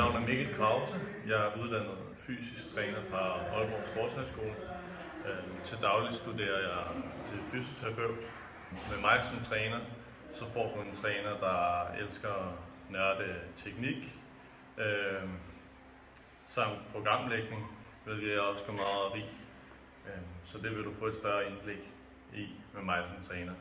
navn er Mikkel Krause. Jeg er uddannet fysisk træner fra Aalborg Sportshøjskole. Øh, til daglig studerer jeg til fysioterapeut. Med mig som træner, så får du en træner, der elsker nørde teknik, øh, samt programlægning, hvilket jeg også går meget op i. Øh, så det vil du få et større indblik i med mig som træner.